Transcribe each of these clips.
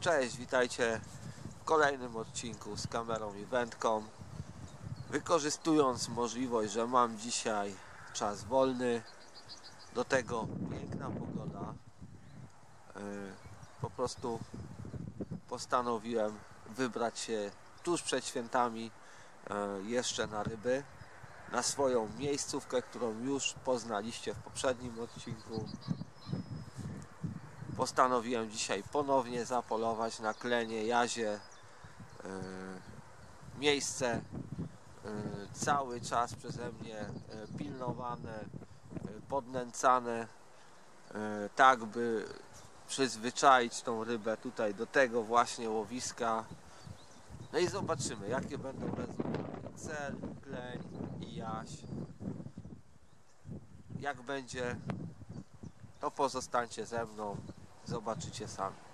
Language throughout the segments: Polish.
Cześć, witajcie w kolejnym odcinku z kamerą i wędką. Wykorzystując możliwość, że mam dzisiaj czas wolny, do tego piękna pogoda, yy, po prostu postanowiłem wybrać się tuż przed świętami yy, jeszcze na ryby, na swoją miejscówkę, którą już poznaliście w poprzednim odcinku postanowiłem dzisiaj ponownie zapolować na klenie jazie yy, miejsce yy, cały czas przeze mnie yy, pilnowane podnęcane tak by przyzwyczaić tą rybę tutaj do tego właśnie łowiska. No i zobaczymy jakie będą rezultaty. Cel, kleń i jaś jak będzie to pozostańcie ze mną zobaczycie sami.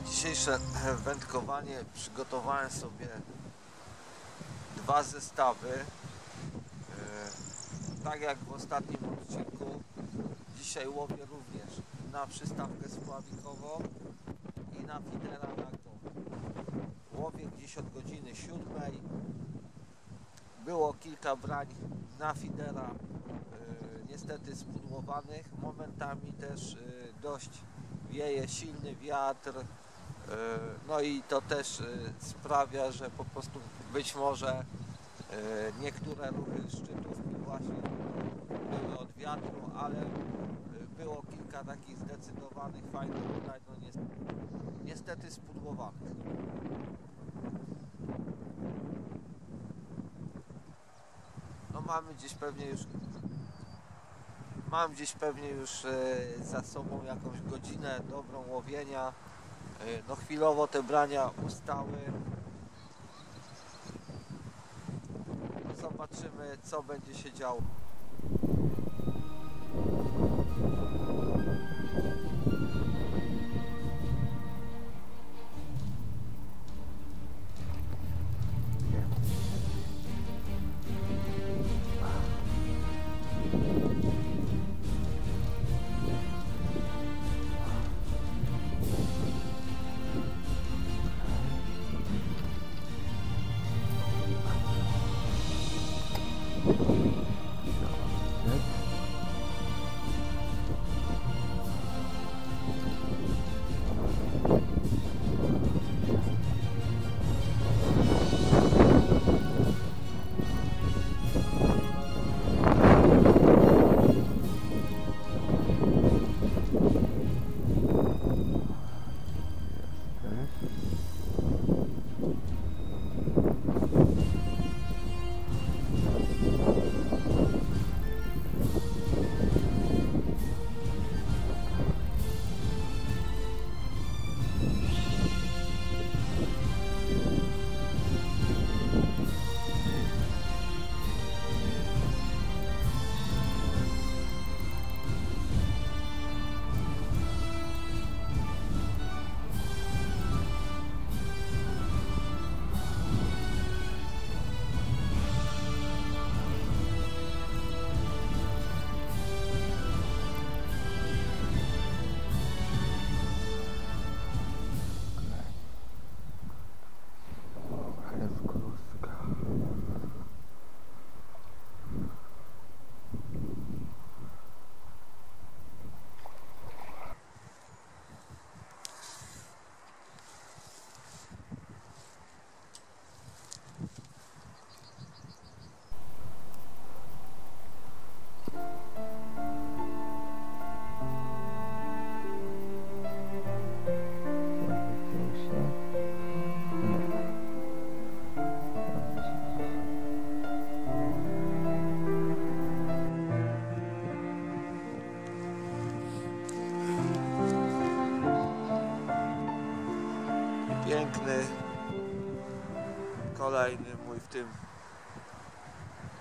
Na dzisiejsze wędkowanie przygotowałem sobie dwa zestawy. E, Tak jak w ostatnim odcinku, dzisiaj łowię również na przystawkę spławikową i na fidera go. Łowię gdzieś od godziny siódmej. Było kilka brań na fidera, e, niestety spudłowanych. Momentami też e, dość wieje silny wiatr, no i to też e, sprawia, że po prostu być może e, niektóre ruchy szczytówki właśnie były od wiatru, ale e, było kilka takich zdecydowanych, fajnych udań, no niestety, niestety spudłowanych. No mamy gdzieś pewnie już Mam gdzieś pewnie już e, za sobą jakąś godzinę dobrą łowienia. E, No chwilowo te brania ustały. Zobaczymy co będzie się działo.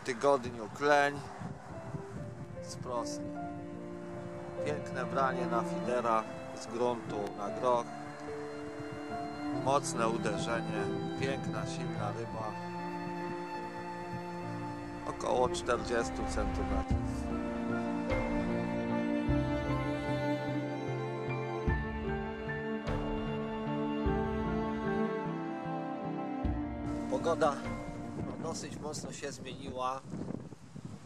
Tygodniu kleń z. Piękne branie na fidera z gruntu na groch. Mocne uderzenie, piękna, silna ryba. Około 40 cm. Pogoda dosyć mocno się zmieniła.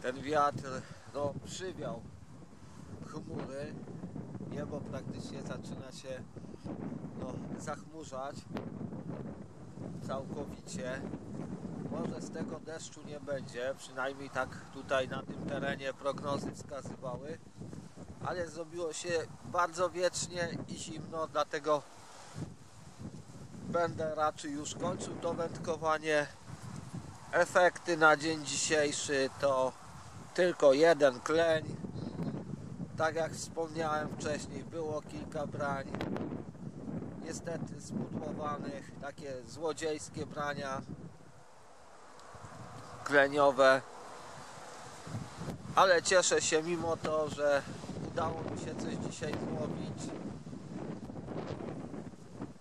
Ten wiatr no, przywiał chmury. Niebo praktycznie zaczyna się no, zachmurzać całkowicie. Może z tego deszczu nie będzie, przynajmniej tak tutaj na tym terenie prognozy wskazywały, ale zrobiło się bardzo wiecznie i zimno, dlatego będę raczej już kończył to wędkowanie. Efekty na dzień dzisiejszy to tylko jeden kleń. Tak jak wspomniałem wcześniej, było kilka brań. Niestety zbudłowanych, takie złodziejskie brania kleniowe. Ale cieszę się mimo to, że udało mi się coś dzisiaj złowić.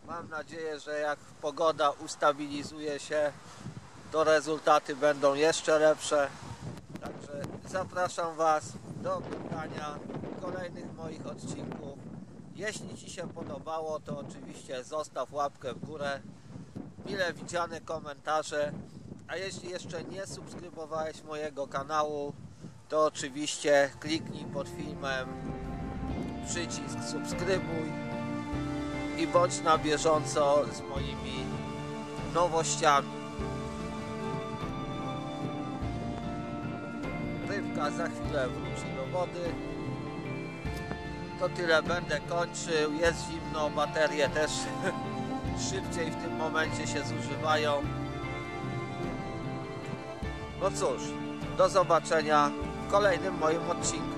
Mam nadzieję, że jak pogoda ustabilizuje się, to rezultaty będą jeszcze lepsze. Także zapraszam Was do oglądania kolejnych moich odcinków. Jeśli Ci się podobało, to oczywiście zostaw łapkę w górę, mile widziane komentarze. A jeśli jeszcze nie subskrybowałeś mojego kanału, to oczywiście kliknij pod filmem przycisk subskrybuj i bądź na bieżąco z moimi nowościami. Rybka za chwilę wróci do wody. To tyle będę kończył. Jest zimno, baterie też szybciej w tym momencie się zużywają. No cóż, do zobaczenia w kolejnym moim odcinku.